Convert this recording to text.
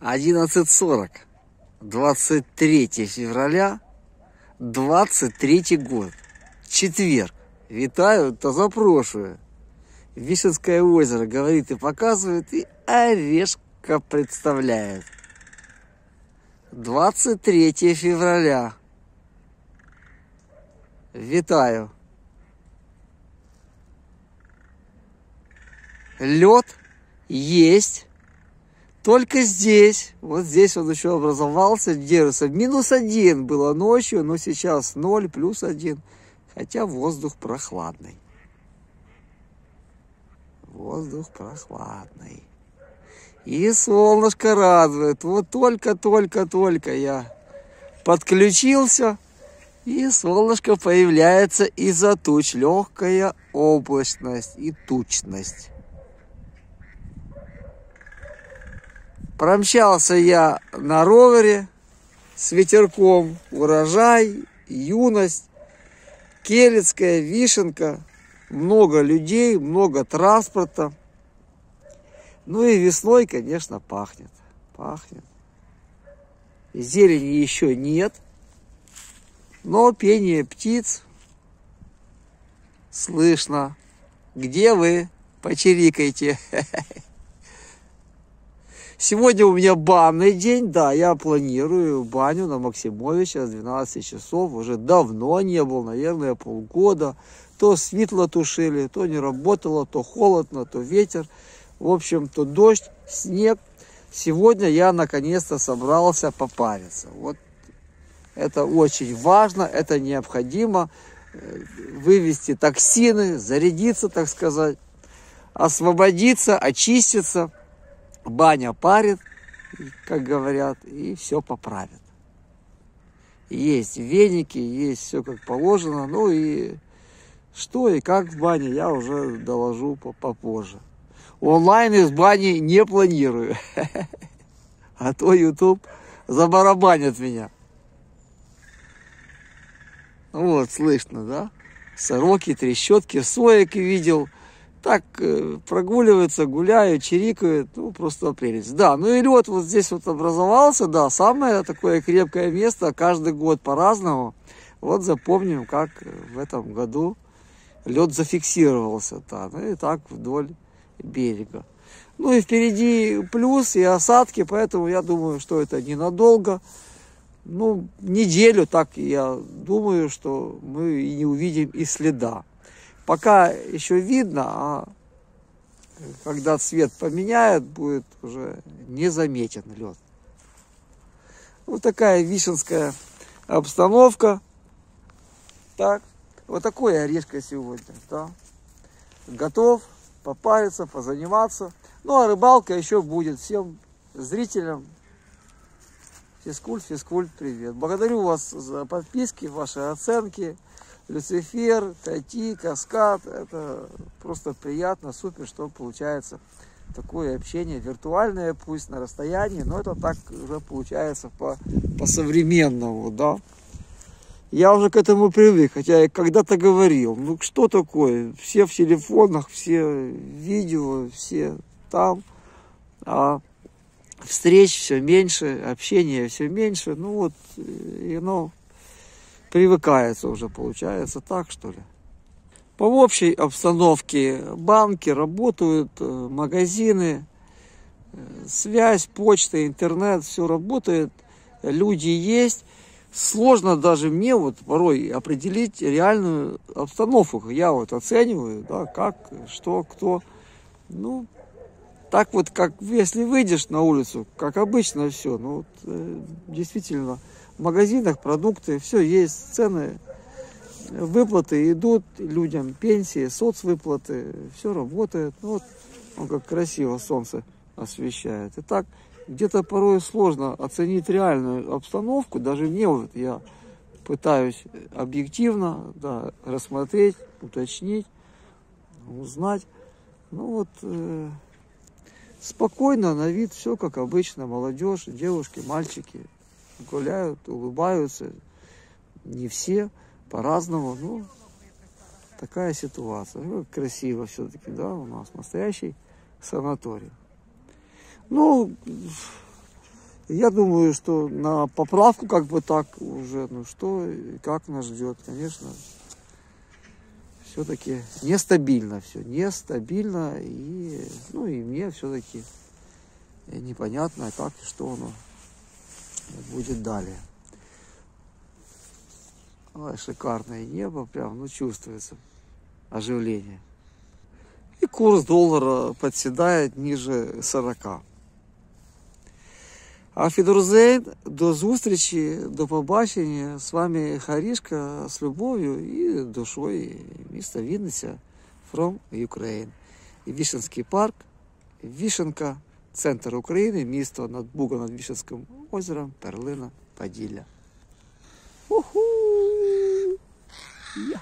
11.40. 23 февраля 23 год. Четверг. Витаю та запрошую. Вишенское озеро говорит и показывает, и орешка представляет. 23 февраля. Витаю. Лед есть. Только здесь, вот здесь он еще образовался, держится. Минус один было ночью, но сейчас 0 плюс один. Хотя воздух прохладный. Воздух прохладный. И солнышко радует. Вот только-только-только я подключился, и солнышко появляется из-за туч. Легкая облачность и тучность. Промчался я на ровере с ветерком. Урожай, юность, Келецкая, Вишенка. Много людей, много транспорта. Ну и весной, конечно, пахнет. Пахнет. Зелени еще нет. Но пение птиц слышно. Где вы? Почирикайте. Сегодня у меня банный день, да, я планирую баню на Максимовича с 12 часов. Уже давно не был, наверное, полгода. То светло тушили, то не работало, то холодно, то ветер. В общем, то дождь, снег. Сегодня я наконец-то собрался попариться. Вот это очень важно, это необходимо. Э, вывести токсины, зарядиться, так сказать, освободиться, очиститься – баня парит, как говорят, и все поправит. Есть веники, есть все как положено, ну и что и как в бане я уже доложу попозже. Онлайн из бани не планирую, а то YouTube забарабанит меня. Вот, слышно, да? Сороки, трещотки, соек видел – так э, прогуливаются, гуляют, чирикают, ну, просто прелесть. Да, ну и лед вот здесь вот образовался, да, самое такое крепкое место, каждый год по-разному. Вот запомним, как в этом году лед зафиксировался, да, ну и так вдоль берега. Ну и впереди плюс и осадки, поэтому я думаю, что это ненадолго. Ну, неделю так я думаю, что мы и не увидим и следа. Пока еще видно, а когда цвет поменяет, будет уже незаметен лед. Вот такая вишенская обстановка. Так, вот такой орешка сегодня. Да. Готов попариться, позаниматься. Ну, а рыбалка еще будет. Всем зрителям физкульт, физкульт, привет. Благодарю вас за подписки, ваши оценки. Люцифер, Тати, Каскад. Это просто приятно, супер, что получается такое общение виртуальное, пусть на расстоянии, но это так уже получается по, по-современному, да. Я уже к этому привык, хотя я когда-то говорил, ну что такое, все в телефонах, все видео, все там, а встреч все меньше, общения все меньше, ну вот, и оно привыкается уже, получается так, что ли. По общей обстановке банки работают, э, магазины, э, связь, почта, интернет, все работает, люди есть. Сложно даже мне вот порой определить реальную обстановку. Я вот оцениваю, да, как, что, кто. Ну, так вот, как если выйдешь на улицу, как обычно все, ну, вот, э, действительно, в магазинах продукты, все есть, цены, выплаты идут людям, пенсии, соцвыплаты, все работает. Ну, вот, он как красиво солнце освещает. И так где-то порой сложно оценить реальную обстановку, даже мне вот я пытаюсь объективно да, рассмотреть, уточнить, узнать. Ну вот э, спокойно, на вид все как обычно, молодежь, девушки, мальчики, гуляют, улыбаются. Не все, по-разному. Ну, такая ситуация. Ну, красиво все-таки, да, у нас настоящий санаторий. Ну, Я думаю, что на поправку как бы так уже, ну что как нас ждет, конечно, все-таки нестабильно все, нестабильно, и, ну и мне все-таки непонятно, как и что оно будет далее. Ой, шикарное небо, прям, ну чувствуется оживление. И курс доллара подседает ниже 40. Фідорзейн, до зустрічі, до побачення. З вами Харішка з любов'ю і душою міста Вінниця from Ukraine. Вішенський парк, Вішенка, центр України, місто над Бугом над Вішенським озером, Перлина, Поділля. Уху! Я!